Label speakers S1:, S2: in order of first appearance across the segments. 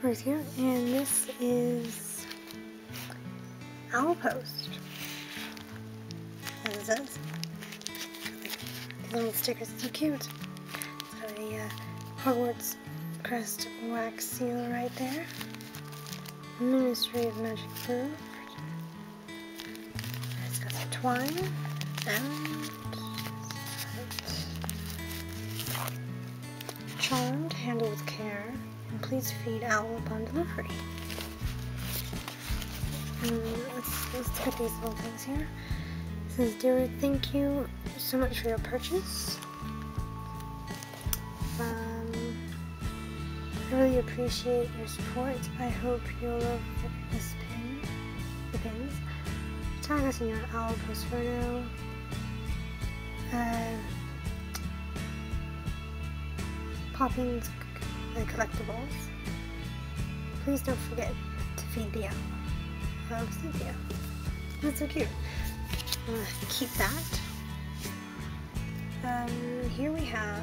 S1: Ruth here, and this is Owl Post. As it says. These little stickers so cute. It's got a uh, Hogwarts crest wax seal right there. Ministry of Magic Brew. It's got some twine and charmed, handle with care, please feed owl upon delivery. Um, let's, let's look at these little things here. It says, Dear, thank you so much for your purchase. Um, I really appreciate your support. I hope you'll love this pin, the pins. Tag us in your owl photo. Uh, Poppins collectibles. Please don't forget to feed the owl. Oh, Cynthia. That's so cute. Keep that. Um, here we have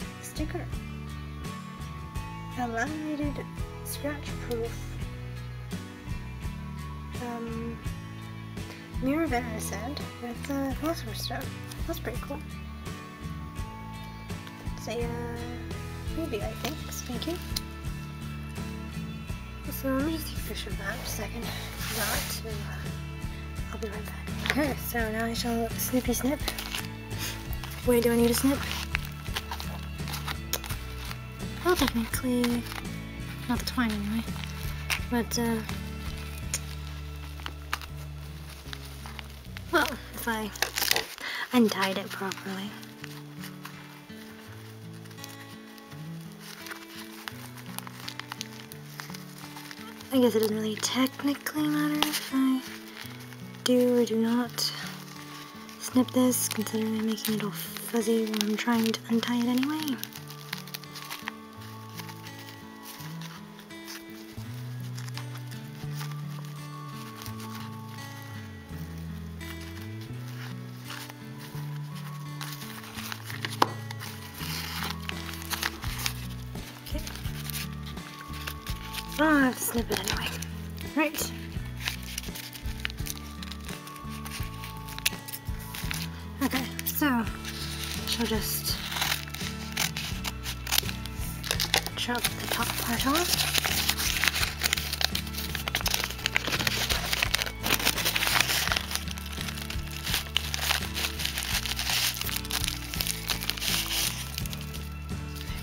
S1: a sticker. A laminated scratch proof um, mirror Erised with a philosopher's stone. That's pretty cool. It's uh, maybe I think. Thank you. So let me take a picture of that just a second. Not to. Uh, I'll be right back. Okay, so now I shall snippy snip. Wait, do I need a snip? Well, technically, not the twine anyway. But, uh, well, if I untied it properly. I guess it doesn't really technically matter if I do or do not snip this, considering I'm making it all fuzzy when I'm trying to untie it anyway. Oh, I have to snip it anyway. Right. Okay, so she'll just chop the top part off.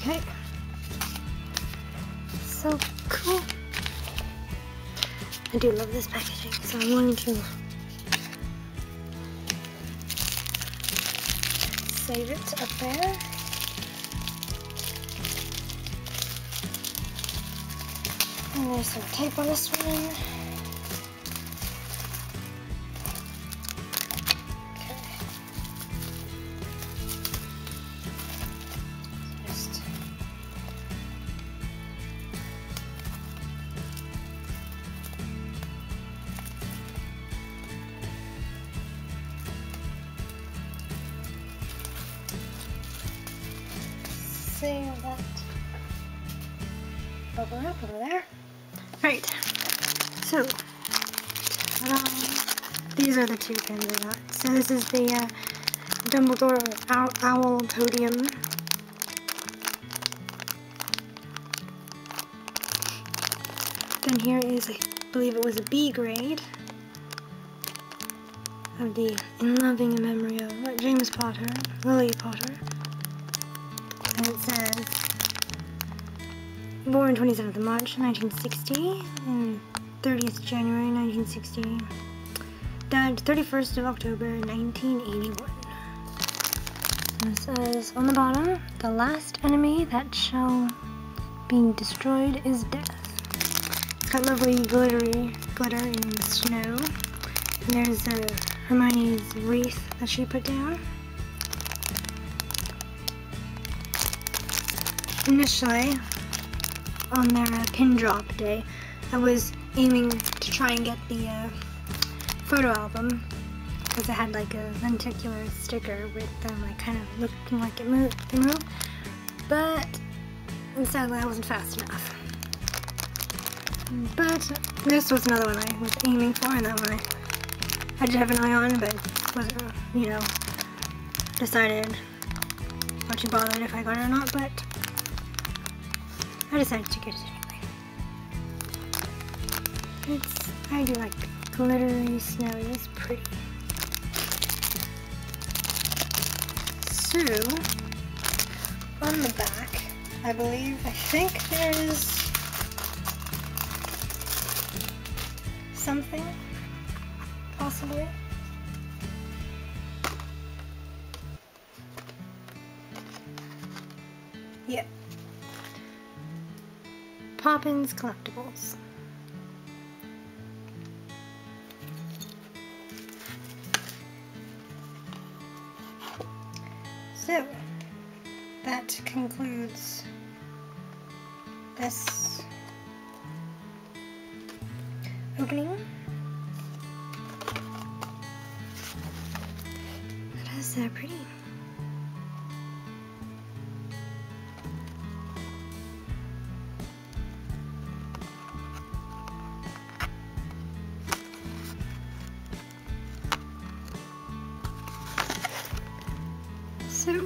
S1: Okay. So. I do love this packaging, so I'm going to save it up there. And there's some tape on this one. Seal that bubble wrap over there. Right. So, ta-da. these are the two pins I got. So this is the uh, Dumbledore owl, owl podium. Then here is, I believe it was a B grade of the In Loving Memory of James Potter, Lily Potter. And it says, born 27th of March 1960 and 30th January 1960. Died 31st of October 1981. And it says on the bottom, the last enemy that shall be destroyed is death. It's got lovely glittery glitter the snow. And there's uh, Hermione's wreath that she put down. Initially, on their uh, pin drop day, I was aiming to try and get the uh, photo album because it had like a lenticular sticker with them like kind of looking like it moved, it moved. But sadly I wasn't fast enough. But this was another one I was aiming for, and that one I, I did have an eye on, but wasn't, you know, decided not too bothered if I got it or not, but I decided to get it anyway. It's, I do like glittery, snowy, it's pretty. So, on the back, I believe, I think there's something, possibly. Yep. Poppins Collectibles. So, that concludes this opening. That is so pretty. So, So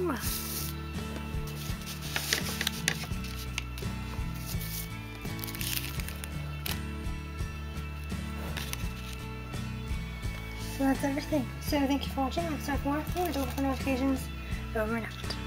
S1: that's everything. So thank you for watching. I'll start more. Please open notifications. Over and out.